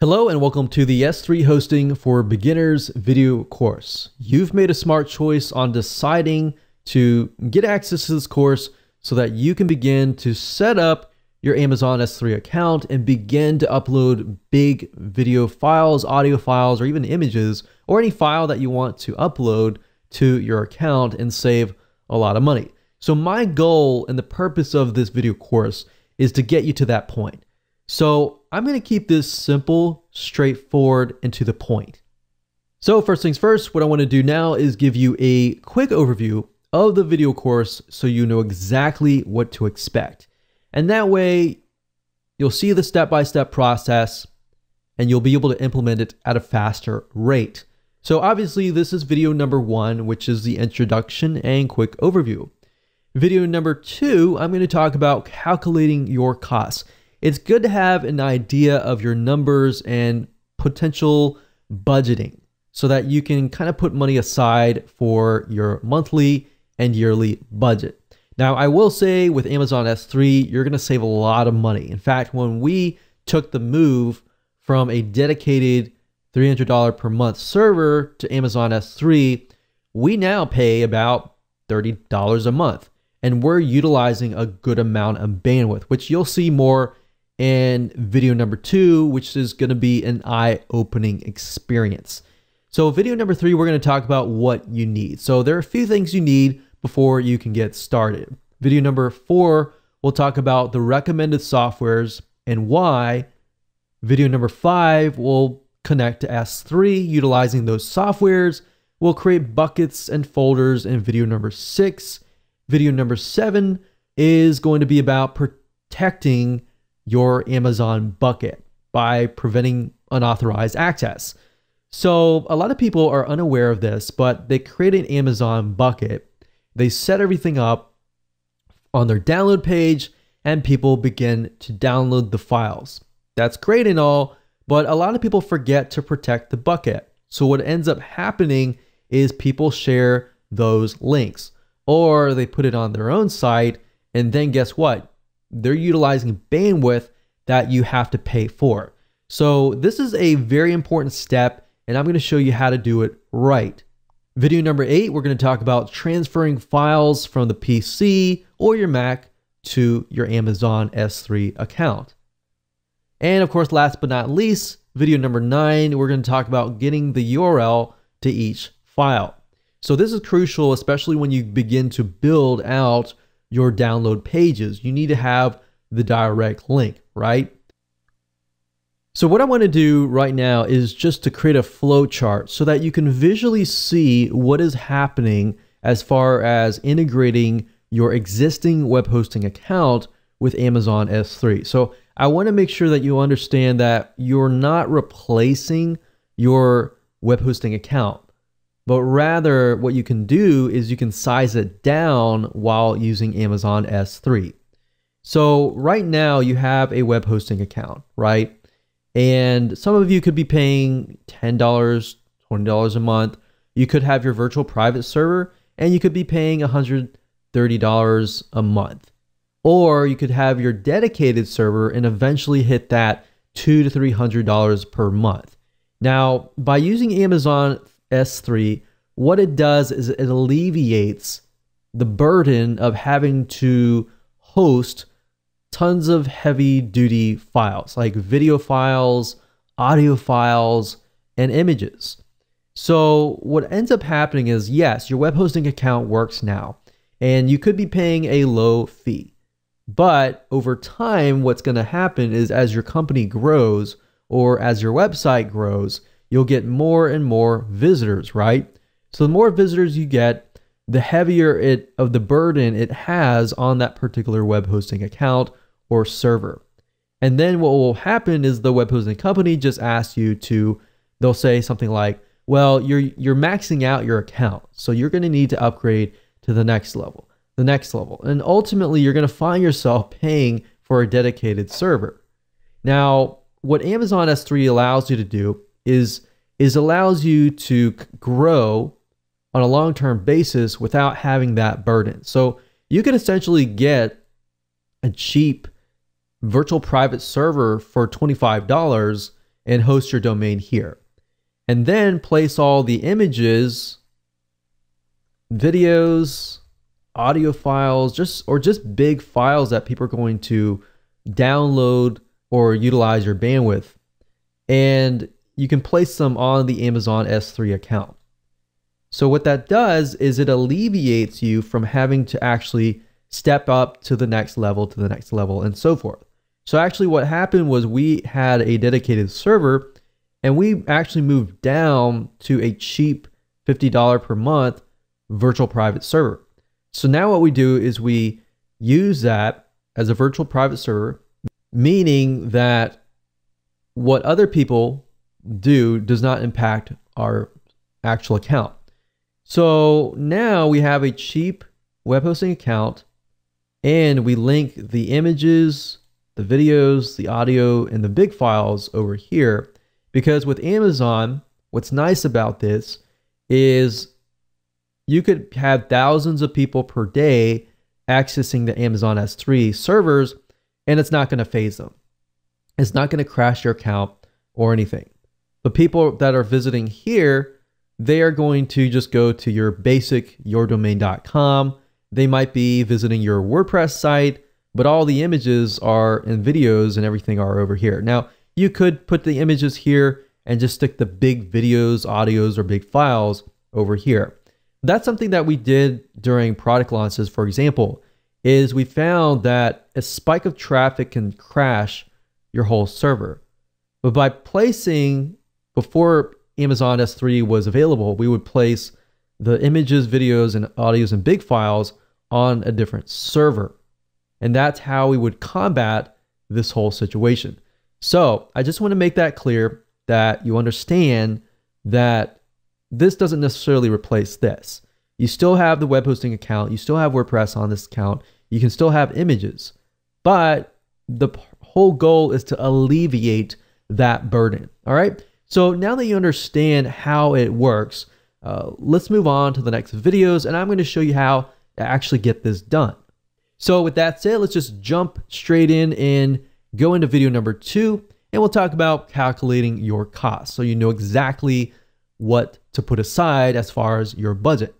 Hello and welcome to the S3 Hosting for Beginners video course. You've made a smart choice on deciding to get access to this course so that you can begin to set up your Amazon S3 account and begin to upload big video files, audio files, or even images, or any file that you want to upload to your account and save a lot of money. So my goal and the purpose of this video course is to get you to that point. So I'm going to keep this simple, straightforward, and to the point. So first things first, what I want to do now is give you a quick overview of the video course so you know exactly what to expect. And that way you'll see the step-by-step -step process and you'll be able to implement it at a faster rate. So obviously this is video number one, which is the introduction and quick overview. Video number two, I'm going to talk about calculating your costs it's good to have an idea of your numbers and potential budgeting so that you can kind of put money aside for your monthly and yearly budget. Now, I will say with Amazon S3, you're going to save a lot of money. In fact, when we took the move from a dedicated $300 per month server to Amazon S3, we now pay about $30 a month. And we're utilizing a good amount of bandwidth, which you'll see more and video number two, which is going to be an eye opening experience. So, video number three, we're going to talk about what you need. So, there are a few things you need before you can get started. Video number four, we'll talk about the recommended softwares and why. Video number five, we'll connect to S3 utilizing those softwares. We'll create buckets and folders in video number six. Video number seven is going to be about protecting your Amazon bucket by preventing unauthorized access. So, a lot of people are unaware of this, but they create an Amazon bucket. They set everything up on their download page, and people begin to download the files. That's great and all, but a lot of people forget to protect the bucket. So, what ends up happening is people share those links or they put it on their own site, and then guess what? They're utilizing bandwidth that you have to pay for. So this is a very important step and I'm going to show you how to do it right. Video number eight, we're going to talk about transferring files from the PC or your Mac to your Amazon S3 account. And of course, last but not least, video number nine, we're going to talk about getting the URL to each file. So this is crucial, especially when you begin to build out your download pages. You need to have the direct link, right? So what I want to do right now is just to create a flow chart so that you can visually see what is happening as far as integrating your existing web hosting account with Amazon S3. So I want to make sure that you understand that you're not replacing your web hosting account but rather what you can do is you can size it down while using Amazon S3. So right now you have a web hosting account, right? And some of you could be paying $10, $20 a month. You could have your virtual private server and you could be paying $130 a month. Or you could have your dedicated server and eventually hit that two to $300 per month. Now, by using Amazon S3, what it does is it alleviates the burden of having to host tons of heavy duty files like video files, audio files, and images. So, what ends up happening is yes, your web hosting account works now, and you could be paying a low fee. But over time, what's going to happen is as your company grows or as your website grows, you'll get more and more visitors, right? So the more visitors you get, the heavier it of the burden it has on that particular web hosting account or server. And then what will happen is the web hosting company just asks you to they'll say something like, "Well, you're you're maxing out your account. So you're going to need to upgrade to the next level, the next level." And ultimately, you're going to find yourself paying for a dedicated server. Now, what Amazon S3 allows you to do is is allows you to grow on a long term basis without having that burden. So you can essentially get a cheap virtual private server for $25 and host your domain here. And then place all the images, videos, audio files, just or just big files that people are going to download or utilize your bandwidth. And you can place them on the Amazon S3 account. So what that does is it alleviates you from having to actually step up to the next level, to the next level, and so forth. So actually what happened was we had a dedicated server and we actually moved down to a cheap $50 per month virtual private server. So now what we do is we use that as a virtual private server, meaning that what other people do does not impact our actual account. So now we have a cheap web hosting account and we link the images, the videos, the audio, and the big files over here. Because with Amazon, what's nice about this is you could have thousands of people per day accessing the Amazon S3 servers, and it's not going to faze them. It's not going to crash your account or anything. The people that are visiting here, they are going to just go to your basic yourdomain.com. They might be visiting your WordPress site, but all the images are and videos and everything are over here. Now, you could put the images here and just stick the big videos, audios, or big files over here. That's something that we did during product launches, for example, is we found that a spike of traffic can crash your whole server. But by placing before Amazon S3 was available, we would place the images, videos, and audios and big files on a different server. And that's how we would combat this whole situation. So I just want to make that clear that you understand that this doesn't necessarily replace this. You still have the web hosting account, you still have WordPress on this account, you can still have images, but the whole goal is to alleviate that burden. All right. So now that you understand how it works, uh, let's move on to the next videos and I'm going to show you how to actually get this done. So with that said, let's just jump straight in and go into video number two and we'll talk about calculating your costs so you know exactly what to put aside as far as your budget.